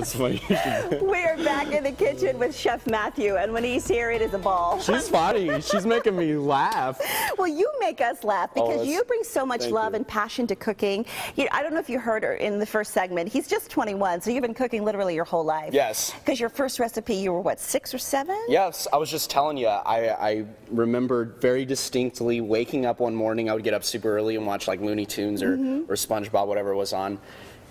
That's funny. We are back in the kitchen with Chef Matthew, and when he's here, it is a ball. She's funny. She's making me laugh. Well, you make us laugh oh, because that's- you bring so much love you. and passion to cooking. You I don't know if you heard her in the first segment. He's just 21, so you've been cooking literally your whole life. Yes. Because your first recipe, you were what, six or seven? Yes, I was just telling you, I, I remembered very distinctly waking up one morning. I would get up super early and watch like Looney Tunes or, mm-hmm. or SpongeBob, whatever was on.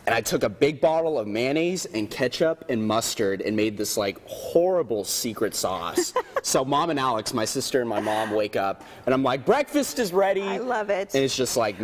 And I took a big bottle of mayonnaise and ketchup and mustard and made this like horrible secret sauce. so mom and Alex, my sister and my mom, wake up and I'm like, breakfast is ready. I love it. And it's just like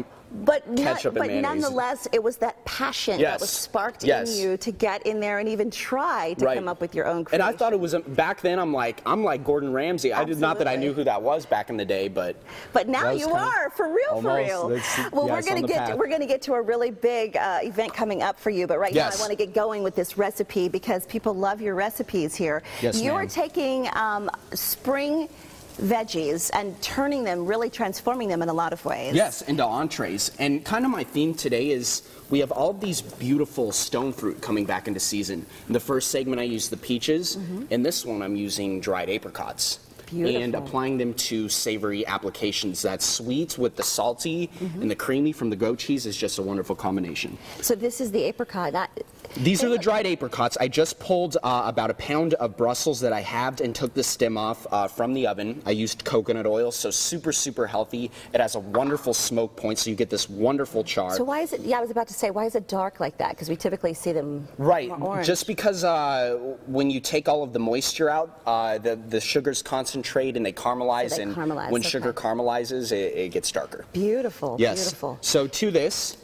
But, no- Ketchup and but nonetheless, it was that passion that was sparked Yes. in you to get in there and even try to Right. come up with your own creation. And. I thought it was um, back then. I'm like, I'm like Gordon Ramsay. I did not that I knew who that was back in the day, but But now you are for real, for real. Well, yeah, we're gonna get path. we're gonna get to a really big uh, event coming up for you. But right now, I want to get going with this recipe because people love your recipes here. Yes, you are taking um, spring veggies and turning them, really transforming them in a lot of ways. Yes, into entrees. And kind of my theme today is we have all these beautiful stone fruit coming back into season. In the first segment, I used the peaches. Mm-hmm. In this one, I'm using dried apricots. Beautiful. And applying them to savory applications. That sweet with the salty mm-hmm. and the creamy from the goat cheese is just a wonderful combination. So this is the apricot. Not, These are the dried apricots. I just pulled uh, about a pound of Brussels that I halved and took the stem off uh, from the oven. I used coconut oil, so super, super healthy. It has a wonderful smoke point, so you get this wonderful char. so why is it? Yeah, I was about to say, why is it dark like that? Because we typically see them Right, just because uh, when you take all of the moisture out, uh, the, the sugars concentrate and they caramelize, So they and caramelize, when sugar caramelizes, it, it gets darker. beautiful. Yes. Beautiful. So to this,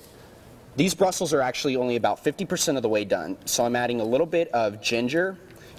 these Brussels are actually only about 50% of the way done. So I'm adding a little bit of ginger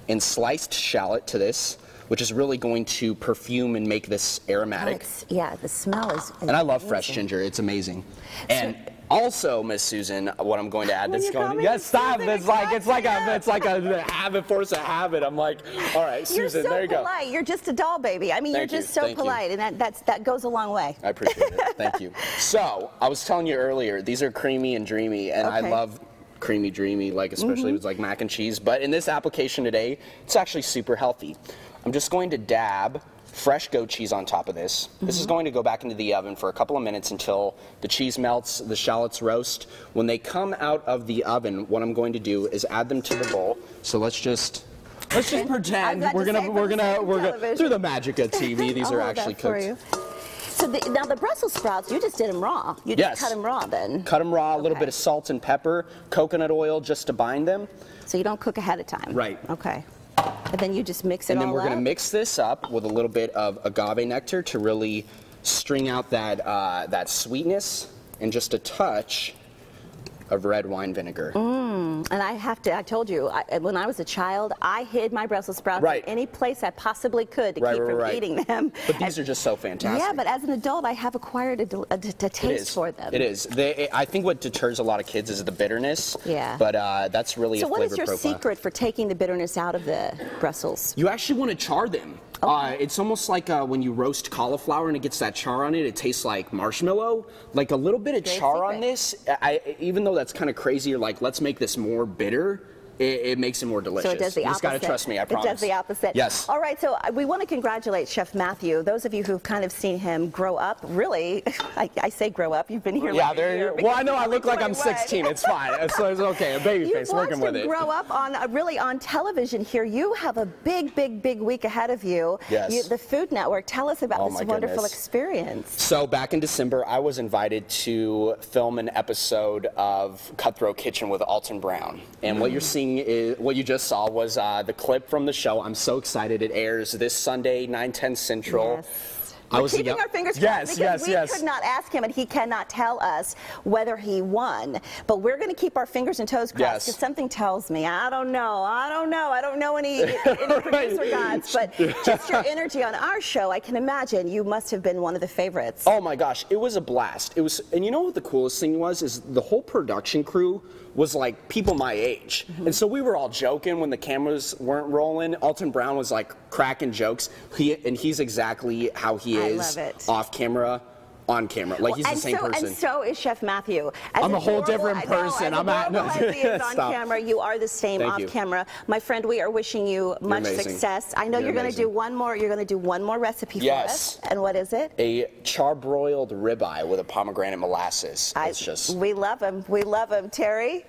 and sliced shallot to this, which is really going to perfume and make this Oh, aromatic. it's- yeah, the smell is. And I love fresh ginger. It's amazing. And also, Miss Susan, what I'm going to add that's you going yes, stop. Susan, It's like it's like a it's like a habit, force a habit. I'm like, all right, Susan, so there you go. polite. You're just a doll baby. I mean, Thank you're you. just so Thank you. polite, and that that's that goes a long way. I appreciate it. Thank you. So, I was telling you earlier, these are creamy and dreamy, and I Okay. Mm-hmm. love creamy, dreamy, like especially with like mac and cheese. But in this application today, it's actually super healthy. I'm just going to dab fresh goat cheese on top of this. This Mm-hmm. is going to go back into the oven for a couple of minutes until the cheese melts, the shallots roast. When they come out of the oven, what I'm going to do is add them to the bowl. So let's just let's just pretend glad we're gonna we're gonna we're gonna television. through the magic of TV. These are actually that for cooked. you. So the, now the Brussels sprouts, you just did them raw. You just Yes. cut them raw then. Cut them raw, a little bit of salt and pepper, coconut oil just to bind them. So you don't cook ahead of time. Right. Okay. And then you just mix it And then all we're going to mix this up with a little bit of agave nectar to really string out that, uh, that sweetness and just a touch of red wine vinegar. And I have to, I told you, I, when I was a child, I hid my Brussels sprouts Right. in any place I possibly could to Right, keep right, from eating them. But these are just so fantastic. Yeah, but as an adult, I have acquired a, a, a taste for them. It is. They, I think what deters a lot of kids is the bitterness. Yeah. But uh, that's really So a what flavor is your profile. secret for taking the bitterness out of the Brussels? You actually want to char them. Uh, it's almost like uh, when you roast cauliflower and it gets that char on it. It tastes like marshmallow. Like a little bit of Great char on this. I, even though that's kind of crazy, you're like, let's make this more bitter. It, it makes it more delicious. So it does the you just opposite. gotta trust me. I promise. It does the opposite. Yes. All right. So uh, we want to congratulate Chef Matthew. Those of you who've kind of seen him grow up, really, I, I say grow up. You've been here. Yeah, there. Well, I know I look like I'm 16. It's fine. It's, it's okay. A baby You've face working with it. grow up on uh, really on television here. You have a big, big, big week ahead of you. Yes. You, the Food Network. Tell us about Oh, this wonderful goodness. experience. So back in December, I was invited to film an episode of Cutthroat Kitchen with Alton Brown, and what you're Mm. Seeing is what you just saw was uh, the clip from the show. I'm so excited! It airs this Sunday, 9:10 Central. Yes. I We're was keeping our fingers crossed Yes, because yes, we yes. could not ask him and he cannot tell us whether he won. But we're going to keep our fingers and toes crossed because something tells me. I don't know. I don't know. I don't know any, any producer gods. But just your energy on our show, I can imagine you must have been one of the favorites. Oh my gosh, it was a blast. It was, and you know what the coolest thing was is the whole production crew was like people my age, Mm-hmm. and so we were all joking when the cameras weren't rolling. Alton Brown was like cracking jokes. He and he's exactly how he I is love it. off camera. On camera. Like he's and the same so, person. And so is Chef Matthew. As I'm a whole adorable- different person. as I'm at- no, as he is on stop. camera. You are the same Thank off you. camera. My friend, we are wishing you much amazing. success. I know You're you're, going to do one more. You're going to do one more recipe Yes. for us. And what is it? a charbroiled ribeye with a pomegranate molasses. I- It's just we love him. We love him, Terry.